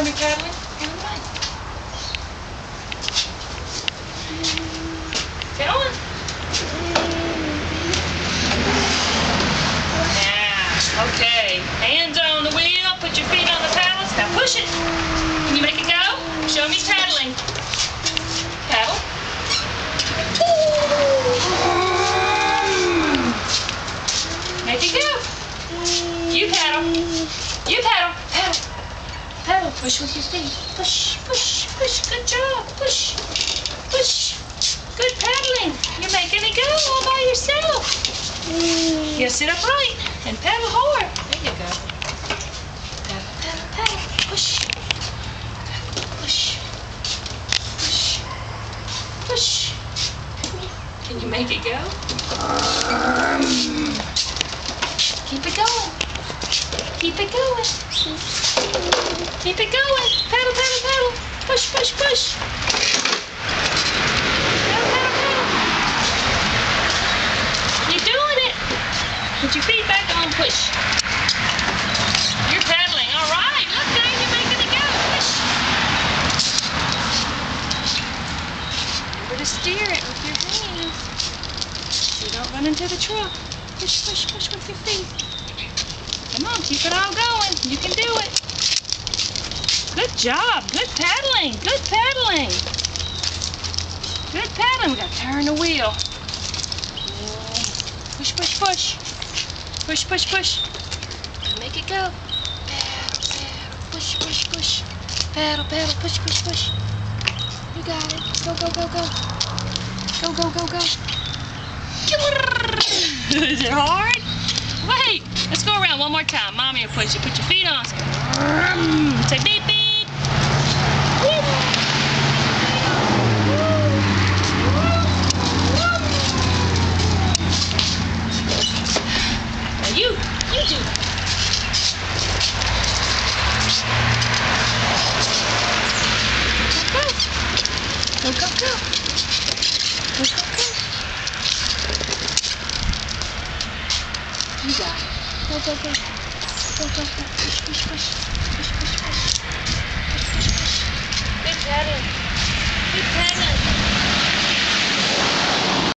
coming, Catalin. Give it away. Catalin. Yeah. Okay. Hands on the wheel. Put your feet on the paddles. Now push it. Can you make it go? Show me paddling. Paddle. Make it go. You paddle. You paddle. Paddle. Push with your feet. Push, push, push. Good job. Push, push. Good paddling. You're making it go all by yourself. You sit upright and paddle hard. There you go. Paddle, paddle, paddle. Push. Push. Push. Push. Can you make it go? Keep it going. Keep it going. Keep it going. Paddle, paddle, paddle. Push, push, push. Paddle, paddle, paddle. You're doing it. Put your feet back on. Push. You're paddling. All right. Look, now you're making it go. Push. Remember to steer it with your hands. So you don't run into the truck. Push, push, push with your feet. Come on, keep it all going. You can do it. Job. Good paddling. Good paddling. Good paddling. We gotta turn the wheel. Push, push, push. Push, push, push. Make it go. Paddle, paddle. Push, push, push. Paddle, paddle. Push, push, push. You got it. Go, go, go, go. Go, go, go, go. Is it hard? Wait. Let's go around one more time. Mommy will push you. Put your feet on. Say beep, beep. Now you, you do that. Go, go, go, go, go. Go, go, go. You got it. Go,